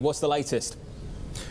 What's the latest?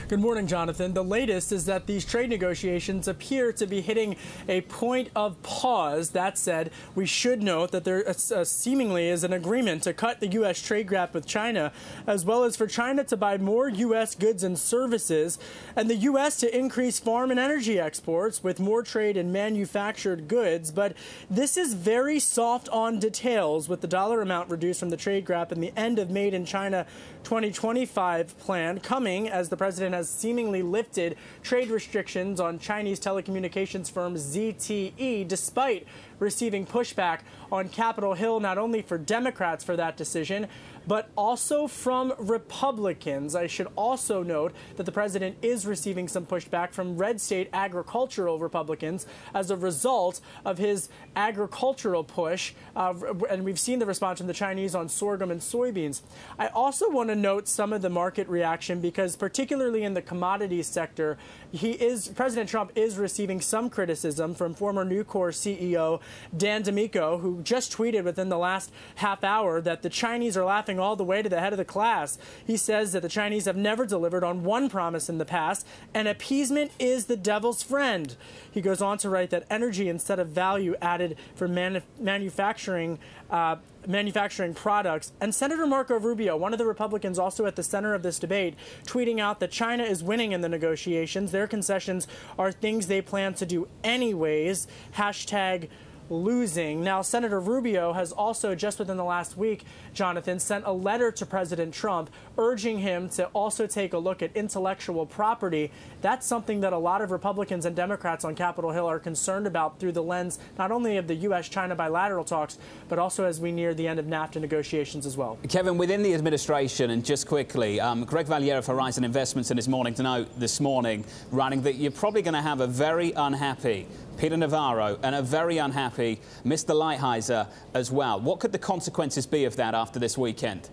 Good morning, Jonathan. The latest is that these trade negotiations appear to be hitting a point of pause. That said, we should note that there uh, seemingly is an agreement to cut the U.S. trade gap with China, as well as for China to buy more U.S. goods and services, and the U.S. to increase farm and energy exports with more trade in manufactured goods. But this is very soft on details, with the dollar amount reduced from the trade gap and the end of Made in China 2025 plan coming as the president has seemingly lifted trade restrictions on Chinese telecommunications firm ZTE, despite receiving pushback on Capitol Hill, not only for Democrats for that decision, but also from Republicans. I should also note that the president is receiving some pushback from red state agricultural Republicans as a result of his agricultural push. Uh, and we've seen the response from the Chinese on sorghum and soybeans. I also want to note some of the market reaction because, particularly the commodities sector, he is President Trump is receiving some criticism from former Nucor CEO Dan DiMicco, who just tweeted within the last half hour that the Chinese are laughing all the way to the head of the class. He says that the Chinese have never delivered on one promise in the past, and appeasement is the devil's friend. He goes on to write that energy instead of value added for manu manufacturing. Uh, manufacturing products. And Senator Marco Rubio, one of the Republicans also at the center of this debate, tweeting out that China is winning in the negotiations. Their concessions are things they plan to do anyways. Hashtag losing. Now, Senator Rubio has also, just within the last week, Jonathan, sent a letter to President Trump urging him to also take a look at intellectual property. That's something that a lot of Republicans and Democrats on Capitol Hill are concerned about through the lens not only of the U.S. China bilateral talks, but also as we near the end of NAFTA negotiations as well. Kevin, within the administration, and just quickly, um, Greg Valliere of Horizon Investments in his morning to note this morning, writing that you're probably going to have a very unhappy Peter Navarro and a very unhappy Mr. Lighthizer as well. What could the consequences be of that after this weekend?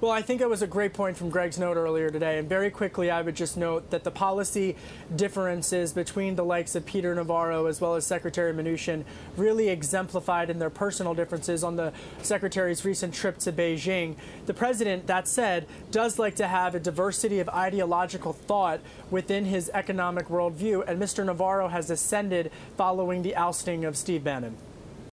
Well, I think it was a great point from Greg's note earlier today. And very quickly, I would just note that the policy differences between the likes of Peter Navarro as well as Secretary Mnuchin really exemplified in their personal differences on the Secretary's recent trip to Beijing. The President, that said, does like to have a diversity of ideological thought within his economic worldview. And Mr. Navarro has ascended following the ousting of Steve Bannon.